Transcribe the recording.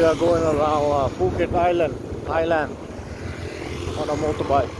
we are going around uh, Phuket Island, Thailand on a motorbike.